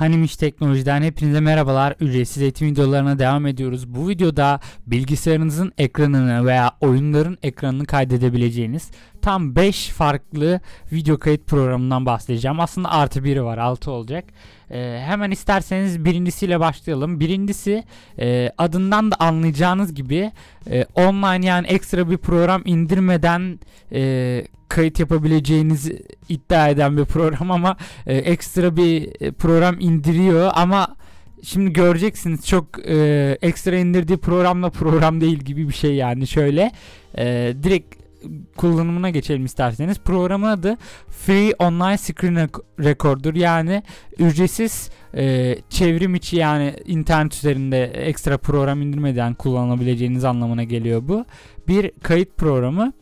Hanimiş Teknoloji'den hepinize merhabalar. Ücretsiz eğitim videolarına devam ediyoruz. Bu videoda bilgisayarınızın ekranını veya oyunların ekranını kaydedebileceğiniz tam 5 farklı video kayıt programından bahsedeceğim. Aslında artı biri var 6 olacak. Ee, hemen isterseniz birincisiyle başlayalım. Birincisi e, adından da anlayacağınız gibi e, online yani ekstra bir program indirmeden e, kayıt yapabileceğinizi iddia eden bir program ama e, ekstra bir e, program indiriyor ama şimdi göreceksiniz çok e, ekstra indirdiği programla program değil gibi bir şey yani şöyle e, direkt kullanımına geçelim isterseniz. Programın adı Free Online Screen Recorder yani ücretsiz e, çevrim içi yani internet üzerinde ekstra program indirmeden kullanabileceğiniz anlamına geliyor bu. Bir kayıt programı.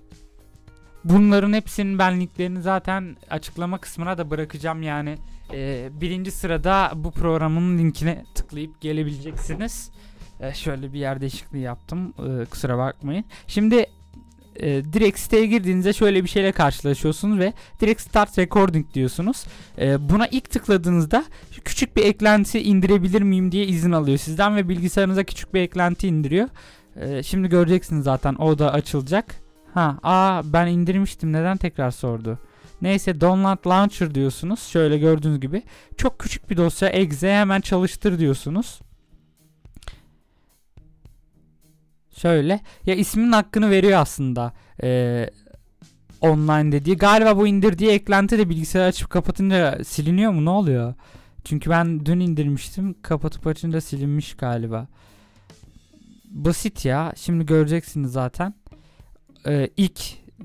Bunların hepsinin ben linklerini zaten açıklama kısmına da bırakacağım yani e, birinci sırada bu programın linkine tıklayıp gelebileceksiniz. E, şöyle bir yer değişikliği yaptım e, kusura bakmayın. Şimdi e, direkt siteye girdiğinizde şöyle bir şeyle karşılaşıyorsunuz ve direkt start recording diyorsunuz. E, buna ilk tıkladığınızda küçük bir eklenti indirebilir miyim diye izin alıyor sizden ve bilgisayarınıza küçük bir eklenti indiriyor. E, şimdi göreceksiniz zaten o da açılacak. Ha, aa ben indirmiştim neden tekrar sordu. Neyse download launcher diyorsunuz. Şöyle gördüğünüz gibi çok küçük bir dosya exe hemen çalıştır diyorsunuz. Şöyle ya isminin hakkını veriyor aslında. Ee, online dediği. Galiba bu indirdiği eklenti de bilgisayarı açıp kapatınca siliniyor mu? Ne oluyor? Çünkü ben dün indirmiştim. Kapatıp açınca silinmiş galiba. Basit ya. Şimdi göreceksiniz zaten. Ee, ilk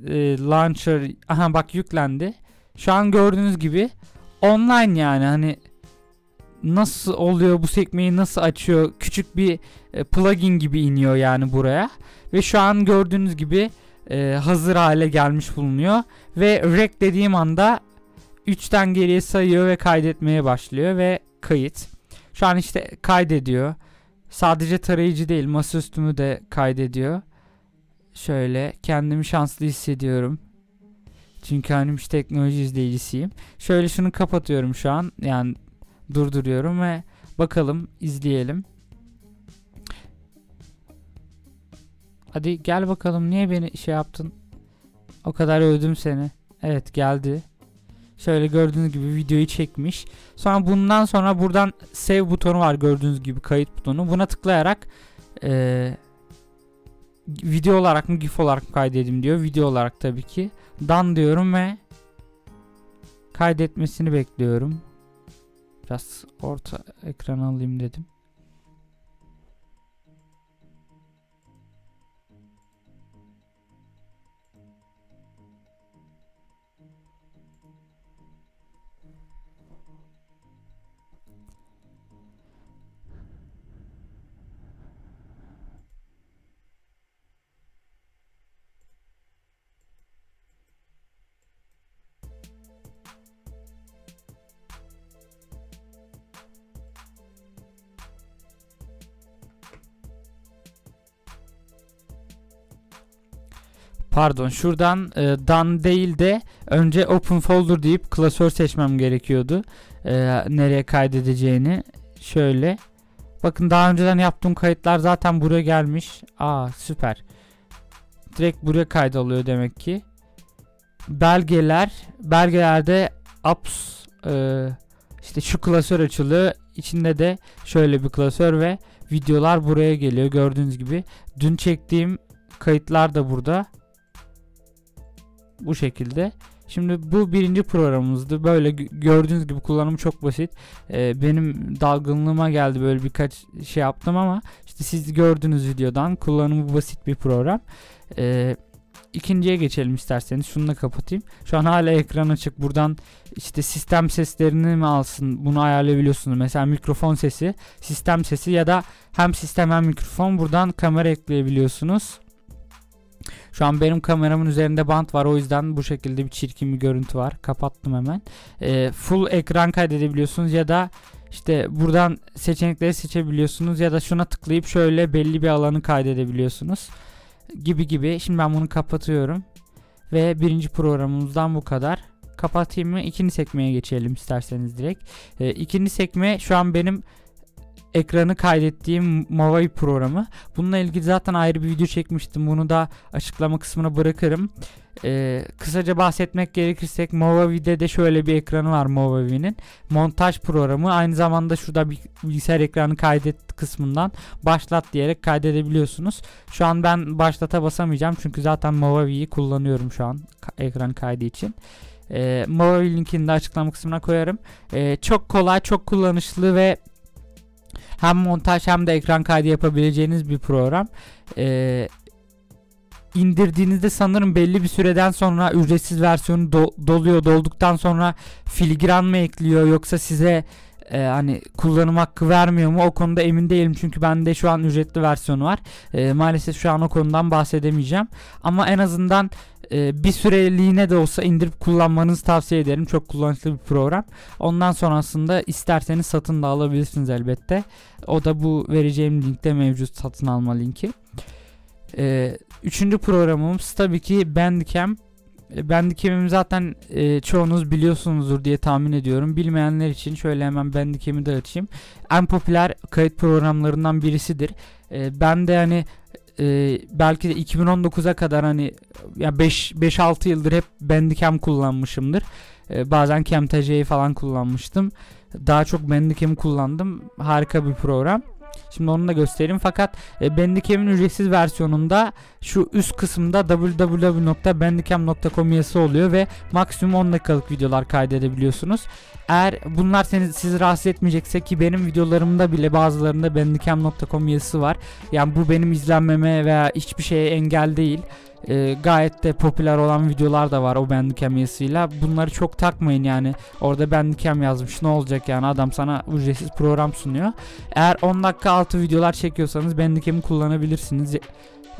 e, launcher aha bak yüklendi. Şu an gördüğünüz gibi online yani hani nasıl oluyor bu sekmeyi nasıl açıyor küçük bir e, plugin gibi iniyor yani buraya ve şu an gördüğünüz gibi e, hazır hale gelmiş bulunuyor ve rec dediğim anda 3'ten geriye sayıyor ve kaydetmeye başlıyor ve kayıt. Şu an işte kaydediyor. Sadece tarayıcı değil masaüstümü de kaydediyor. Şöyle kendimi şanslı hissediyorum. Çünkü hani teknoloji izleyicisiyim. Şöyle şunu kapatıyorum şu an. Yani durduruyorum ve bakalım izleyelim. Hadi gel bakalım niye beni şey yaptın? O kadar övdüm seni. Evet geldi. Şöyle gördüğünüz gibi videoyu çekmiş. Sonra bundan sonra buradan save butonu var gördüğünüz gibi kayıt butonu. Buna tıklayarak ee, video olarak mı gif olarak mı kaydedim diyor. Video olarak tabii ki. Dan diyorum ve kaydetmesini bekliyorum. Biraz orta ekran alayım dedim. Pardon şuradan e, done değil de önce open folder deyip klasör seçmem gerekiyordu. E, nereye kaydedeceğini. Şöyle. Bakın daha önceden yaptığım kayıtlar zaten buraya gelmiş. Aa süper. Direkt buraya kaydoluyor demek ki. Belgeler. Belgelerde apps e, işte şu klasör açılıyor. İçinde de şöyle bir klasör ve videolar buraya geliyor. Gördüğünüz gibi. Dün çektiğim kayıtlar da burada. Bu şekilde. Şimdi bu birinci programımızdı. Böyle gördüğünüz gibi kullanımı çok basit. Ee, benim dalgınlığıma geldi böyle birkaç şey yaptım ama işte siz gördüğünüz videodan kullanımı basit bir program. Ee, ikinciye geçelim isterseniz. Şunu da kapatayım. Şu an hala ekran açık. Buradan işte sistem seslerini mi alsın bunu ayarlayabiliyorsunuz. Mesela mikrofon sesi, sistem sesi ya da hem sistem hem mikrofon buradan kamera ekleyebiliyorsunuz. Şu an benim kameramın üzerinde bant var o yüzden bu şekilde bir çirkin bir görüntü var. Kapattım hemen. E, full ekran kaydedebiliyorsunuz ya da işte buradan seçenekleri seçebiliyorsunuz ya da şuna tıklayıp şöyle belli bir alanı kaydedebiliyorsunuz. Gibi gibi. Şimdi ben bunu kapatıyorum. Ve birinci programımızdan bu kadar. kapatayım mı? İkinci sekmeye geçelim isterseniz direkt. E, ikinci sekme şu an benim ekranı kaydettiğim Movavi programı. Bununla ilgili zaten ayrı bir video çekmiştim. Bunu da açıklama kısmına bırakırım. Ee, kısaca bahsetmek gerekirsek Movavi'de de şöyle bir ekranı var Movavi'nin. Montaj programı aynı zamanda şurada bilgisayar ekranı kaydet kısmından başlat diyerek kaydedebiliyorsunuz. Şu an ben başlata basamayacağım çünkü zaten Movavi'yi kullanıyorum şu an ekran kaydı için. Ee, Movavi linkini de açıklama kısmına koyarım. Ee, çok kolay, çok kullanışlı ve hem montaj hem de ekran kaydı yapabileceğiniz bir program. Ee, indirdiğinizde sanırım belli bir süreden sonra ücretsiz versiyonu do- doluyor. Dolduktan sonra filigran mı ekliyor yoksa size e, hani kullanım hakkı vermiyor mu o konuda emin değilim çünkü bende şu an ücretli versiyonu var. E, maalesef şu an o konudan bahsedemeyeceğim. Ama en azından e, bir süreliğine de olsa indirip kullanmanızı tavsiye ederim. Çok kullanışlı bir program. Ondan sonrasında isterseniz satın da alabilirsiniz elbette. O da bu vereceğim linkte mevcut satın alma linki. E, üçüncü programımız tabii ki Bandicam. E, Bandicam'imi zaten e, çoğunuz biliyorsunuzdur diye tahmin ediyorum. Bilmeyenler için şöyle hemen Bandicam'i de açayım. En popüler kayıt programlarından birisidir. Ben de hani e, belki de 2019'a kadar hani ya 5 5-6 yıldır hep Bandicam kullanmışımdır. E, bazen Camtasia'yı falan kullanmıştım. Daha çok Bandicam'i kullandım. Harika bir program. Şimdi onu da göstereyim fakat e, Bandicam'in ücretsiz versiyonunda şu üst kısımda www.bandicam.com yazısı oluyor ve maksimum 10 dakikalık videolar kaydedebiliyorsunuz. Eğer bunlar seni, sizi rahatsız etmeyecekse ki benim videolarımda bile bazılarında bandicam.com yazısı var. Yani bu benim izlenmeme veya hiçbir şeye engel değil. E, gayet de popüler olan videolar da var o Bandicam yazısıyla. Bunları çok takmayın yani. Orada Bandicam yazmış ne olacak yani adam sana ücretsiz program sunuyor. Eğer 10 dakika altı videolar çekiyorsanız Bandicam'ı kullanabilirsiniz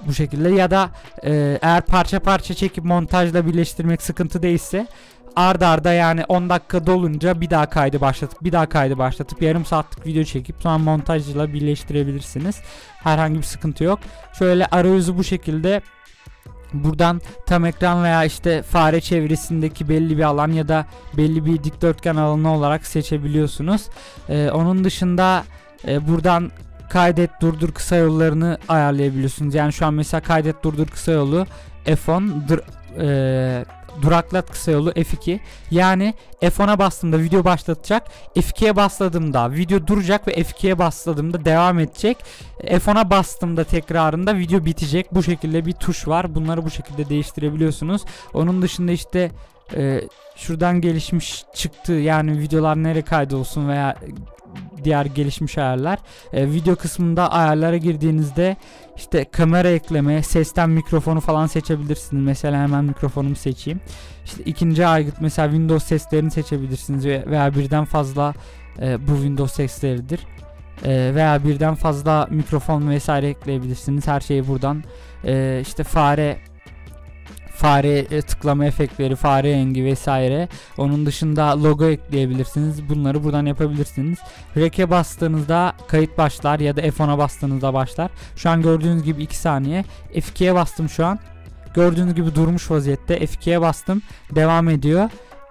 bu şekilde ya da e, eğer parça parça çekip montajla birleştirmek sıkıntı değilse arda arda yani 10 dakika dolunca bir daha kaydı başlatıp bir daha kaydı başlatıp yarım saatlik video çekip sonra montajla birleştirebilirsiniz. Herhangi bir sıkıntı yok. Şöyle arayüzü bu şekilde Buradan tam ekran veya işte fare çevresindeki belli bir alan ya da belli bir dikdörtgen alanı olarak seçebiliyorsunuz. Ee, onun dışında e, buradan kaydet durdur kısa yollarını ayarlayabiliyorsunuz. Yani şu an mesela kaydet durdur kısa yolu F10 dur, e, duraklat kısa yolu F2. Yani F10'a bastığımda video başlatacak. F2'ye bastığımda video duracak ve F2'ye bastığımda devam edecek. F10'a bastığımda tekrarında video bitecek. Bu şekilde bir tuş var. Bunları bu şekilde değiştirebiliyorsunuz. Onun dışında işte e, şuradan gelişmiş çıktı yani videolar nereye kaydolsun veya diğer gelişmiş ayarlar. E, video kısmında ayarlara girdiğinizde işte kamera ekleme, sesten mikrofonu falan seçebilirsiniz. Mesela hemen mikrofonumu seçeyim. İşte ikinci aygıt mesela Windows seslerini seçebilirsiniz veya birden fazla e, bu Windows sesleridir. E, veya birden fazla mikrofon vesaire ekleyebilirsiniz. Her şeyi buradan e, işte fare fare e, tıklama efektleri, fare rengi vesaire. Onun dışında logo ekleyebilirsiniz. Bunları buradan yapabilirsiniz. Rek'e bastığınızda kayıt başlar ya da F10'a bastığınızda başlar. Şu an gördüğünüz gibi 2 saniye. F2'ye bastım şu an. Gördüğünüz gibi durmuş vaziyette. F2'ye bastım. Devam ediyor.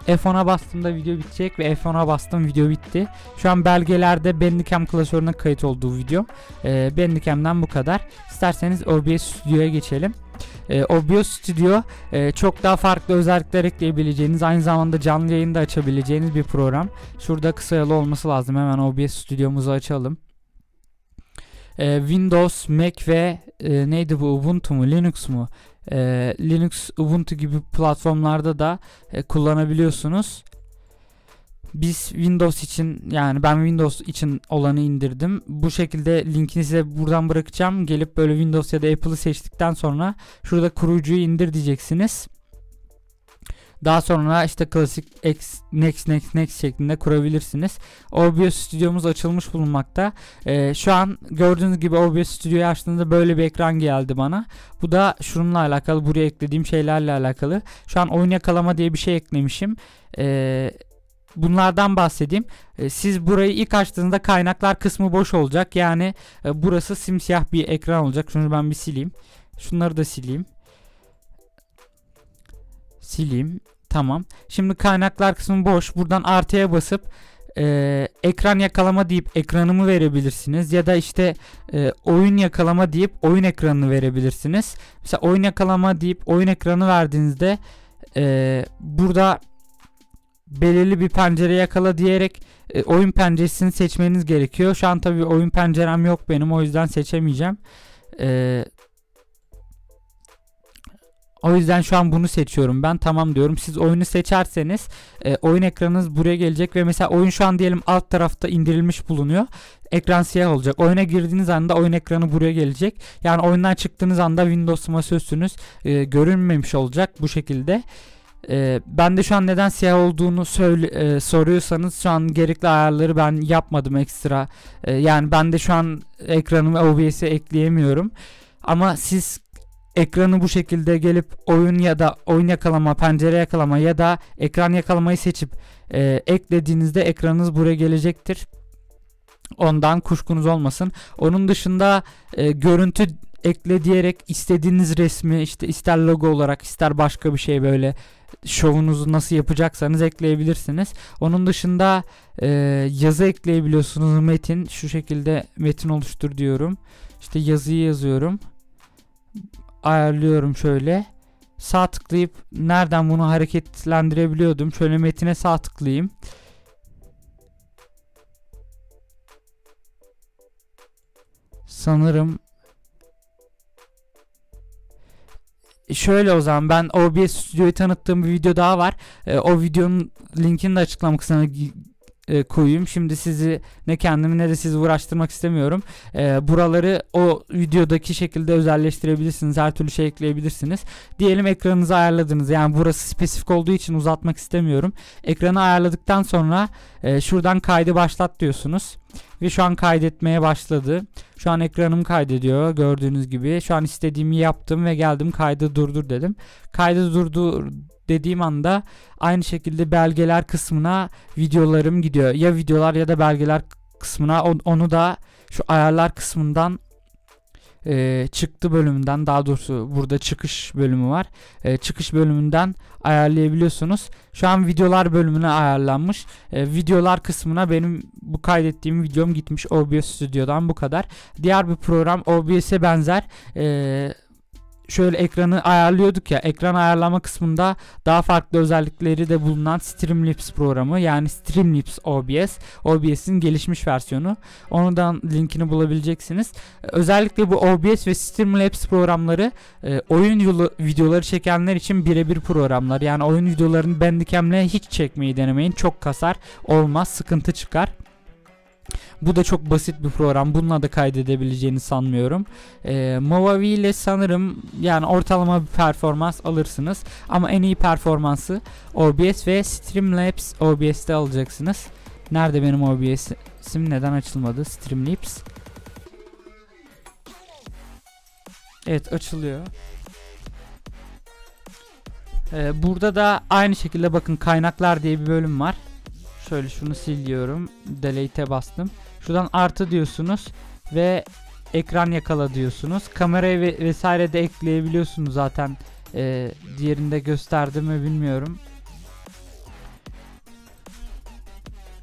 F10'a bastığımda video bitecek ve F10'a bastım video bitti. Şu an belgelerde Bandicam klasörüne kayıt olduğu video. Ee, Bandicam'dan bu kadar. İsterseniz OBS Studio'ya geçelim. E, OBS Studio e, çok daha farklı özellikler ekleyebileceğiniz aynı zamanda canlı yayında açabileceğiniz bir program. Şurada kısa yolu olması lazım. Hemen OBS Studio'muzu açalım. E, Windows, Mac ve e, neydi bu Ubuntu mu Linux mu? E, Linux, Ubuntu gibi platformlarda da e, kullanabiliyorsunuz. Biz Windows için yani ben Windows için olanı indirdim. Bu şekilde linkini size buradan bırakacağım. Gelip böyle Windows ya da Apple'ı seçtikten sonra şurada kurucuyu indir diyeceksiniz. Daha sonra işte klasik X, next next next şeklinde kurabilirsiniz. OBS stüdyomuz açılmış bulunmakta. Ee, şu an gördüğünüz gibi OBS stüdyoyu açtığınızda böyle bir ekran geldi bana. Bu da şununla alakalı buraya eklediğim şeylerle alakalı. Şu an oyun yakalama diye bir şey eklemişim. Ee, bunlardan bahsedeyim. E, siz burayı ilk açtığınızda kaynaklar kısmı boş olacak. Yani e, burası simsiyah bir ekran olacak. Şunu ben bir sileyim. Şunları da sileyim. Sileyim. Tamam. Şimdi kaynaklar kısmı boş. Buradan artıya basıp e, ekran yakalama deyip ekranımı verebilirsiniz ya da işte e, oyun yakalama deyip oyun ekranını verebilirsiniz. Mesela oyun yakalama deyip oyun ekranı verdiğinizde e, burada belirli bir pencere yakala diyerek e, oyun penceresini seçmeniz gerekiyor. Şu an tabii oyun pencerem yok benim o yüzden seçemeyeceğim. E, o yüzden şu an bunu seçiyorum ben tamam diyorum. Siz oyunu seçerseniz e, oyun ekranınız buraya gelecek ve mesela oyun şu an diyelim alt tarafta indirilmiş bulunuyor. Ekran siyah olacak. Oyuna girdiğiniz anda oyun ekranı buraya gelecek. Yani oyundan çıktığınız anda Windows masaüstünüz e, görünmemiş olacak bu şekilde. E, ben de şu an neden siyah olduğunu söyle, e, soruyorsanız şu an gerekli ayarları ben yapmadım ekstra. E, yani ben de şu an ekranımı OBS'e ekleyemiyorum. Ama siz ekranı bu şekilde gelip oyun ya da oyun yakalama, pencere yakalama ya da ekran yakalamayı seçip e, eklediğinizde ekranınız buraya gelecektir. Ondan kuşkunuz olmasın. Onun dışında e, görüntü ekle diyerek istediğiniz resmi işte ister logo olarak ister başka bir şey böyle şovunuzu nasıl yapacaksanız ekleyebilirsiniz. Onun dışında e, yazı ekleyebiliyorsunuz. Metin şu şekilde metin oluştur diyorum. İşte yazıyı yazıyorum ayarlıyorum şöyle. Sağ tıklayıp nereden bunu hareketlendirebiliyordum. Şöyle metine sağ tıklayayım. Sanırım şöyle o zaman ben OBS Studio'yu tanıttığım bir video daha var. E, o videonun linkini de açıklama kısmına e, koyayım. Şimdi sizi ne kendimi ne de sizi uğraştırmak istemiyorum. E, buraları o videodaki şekilde özelleştirebilirsiniz. Her türlü şey ekleyebilirsiniz. Diyelim ekranınızı ayarladınız. Yani burası spesifik olduğu için uzatmak istemiyorum. Ekranı ayarladıktan sonra e, şuradan kaydı başlat diyorsunuz. Ve şu an kaydetmeye başladı. Şu an ekranım kaydediyor gördüğünüz gibi. Şu an istediğimi yaptım ve geldim kaydı durdur dedim. Kaydı durdur dediğim anda aynı şekilde belgeler kısmına videolarım gidiyor. Ya videolar ya da belgeler kısmına onu da şu ayarlar kısmından e, çıktı bölümünden daha doğrusu burada çıkış bölümü var. E, çıkış bölümünden ayarlayabiliyorsunuz. Şu an videolar bölümüne ayarlanmış. E, videolar kısmına benim bu kaydettiğim videom gitmiş OBS Studio'dan bu kadar. Diğer bir program OBS'e benzer. E, şöyle ekranı ayarlıyorduk ya ekran ayarlama kısmında daha farklı özellikleri de bulunan Streamlabs programı yani Streamlabs OBS OBS'in gelişmiş versiyonu. Ondan linkini bulabileceksiniz. Özellikle bu OBS ve Streamlabs programları e, oyun yolu videoları çekenler için birebir programlar. Yani oyun videolarını Bandicam'le hiç çekmeyi denemeyin. Çok kasar olmaz sıkıntı çıkar bu da çok basit bir program. Bununla da kaydedebileceğini sanmıyorum. E, Movavi ile sanırım yani ortalama bir performans alırsınız. Ama en iyi performansı OBS ve Streamlabs OBS'te alacaksınız. Nerede benim OBS'im neden açılmadı? Streamlabs. Evet açılıyor. Ee, burada da aynı şekilde bakın kaynaklar diye bir bölüm var. Şöyle şunu siliyorum. Delete'e bastım. Şuradan artı diyorsunuz ve ekran yakala diyorsunuz. Kamerayı ve vesaire de ekleyebiliyorsunuz zaten. Ee, diğerinde gösterdim mi bilmiyorum.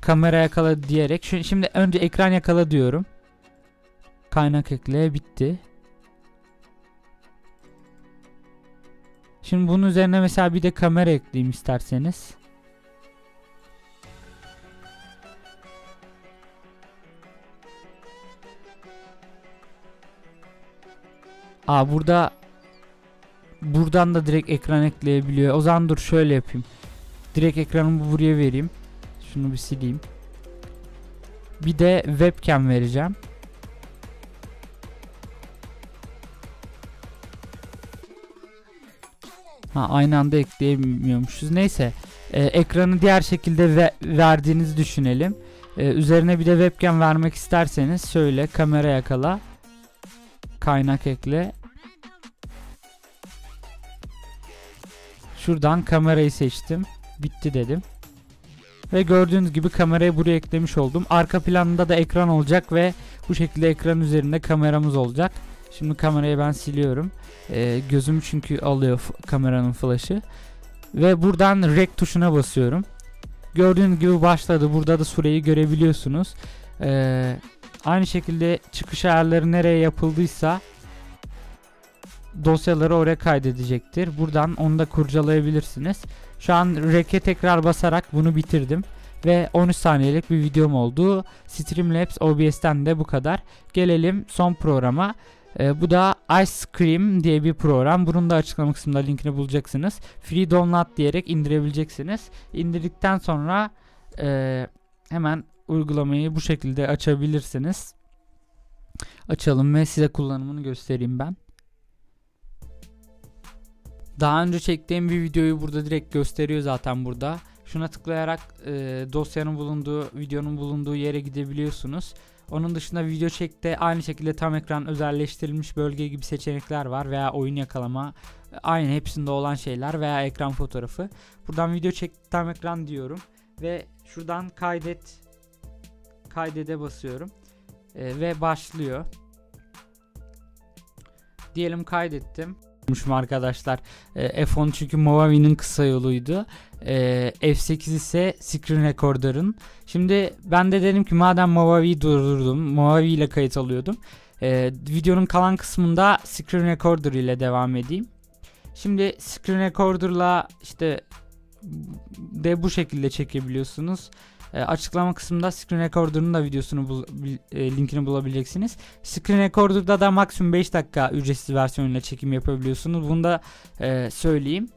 Kamera yakala diyerek. Şimdi önce ekran yakala diyorum. Kaynak ekle bitti. Şimdi bunun üzerine mesela bir de kamera ekleyeyim isterseniz. Aa burada buradan da direkt ekran ekleyebiliyor. O zaman dur şöyle yapayım. Direkt ekranımı buraya vereyim. Şunu bir sileyim. Bir de webcam vereceğim. Ha aynı anda ekleyemiyormuşuz. Neyse. Ee, ekranı diğer şekilde ve verdiğinizi düşünelim. Ee, üzerine bir de webcam vermek isterseniz şöyle kamera yakala. Kaynak ekle. Şuradan kamerayı seçtim. Bitti dedim. Ve gördüğünüz gibi kamerayı buraya eklemiş oldum. Arka planında da ekran olacak ve bu şekilde ekran üzerinde kameramız olacak. Şimdi kamerayı ben siliyorum. Ee, gözüm çünkü alıyor kameranın flash'ı. Ve buradan rek tuşuna basıyorum. Gördüğünüz gibi başladı. Burada da süreyi görebiliyorsunuz. Ee, aynı şekilde çıkış ayarları nereye yapıldıysa dosyaları oraya kaydedecektir. Buradan onu da kurcalayabilirsiniz. Şu an rek'e tekrar basarak bunu bitirdim. Ve 13 saniyelik bir videom oldu. Streamlabs OBS'ten de bu kadar. Gelelim son programa. Ee, bu da Ice Cream diye bir program. Bunun da açıklama kısmında linkini bulacaksınız. Free download diyerek indirebileceksiniz. İndirdikten sonra e, hemen uygulamayı bu şekilde açabilirsiniz. Açalım ve size kullanımını göstereyim ben. Daha önce çektiğim bir videoyu burada direkt gösteriyor zaten burada. Şuna tıklayarak e, dosyanın bulunduğu, videonun bulunduğu yere gidebiliyorsunuz. Onun dışında video çekte aynı şekilde tam ekran özelleştirilmiş bölge gibi seçenekler var veya oyun yakalama aynı hepsinde olan şeyler veya ekran fotoğrafı. Buradan video çek tam ekran diyorum ve şuradan kaydet kaydede basıyorum E, ve başlıyor. Diyelim kaydettim yapmışım arkadaşlar. E, F10 çünkü Movavi'nin kısa yoluydu. E, F8 ise Screen Recorder'ın. Şimdi ben de dedim ki madem Movavi'yi durdurdum. Movavi ile kayıt alıyordum. E, videonun kalan kısmında Screen Recorder ile devam edeyim. Şimdi Screen Recorder'la işte de bu şekilde çekebiliyorsunuz. E, açıklama kısmında Screen Recorder'ın da videosunu bul, e, linkini bulabileceksiniz. Screen Recorder'da da maksimum 5 dakika ücretsiz versiyonuyla çekim yapabiliyorsunuz. Bunu da e, söyleyeyim.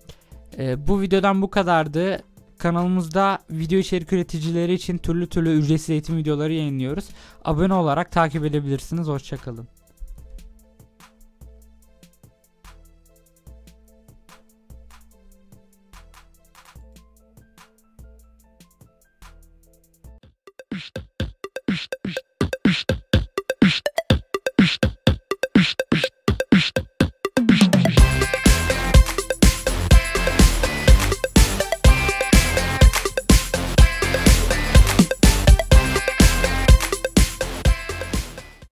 E, bu videodan bu kadardı. Kanalımızda video içerik üreticileri için türlü türlü ücretsiz eğitim videoları yayınlıyoruz. Abone olarak takip edebilirsiniz. Hoşçakalın.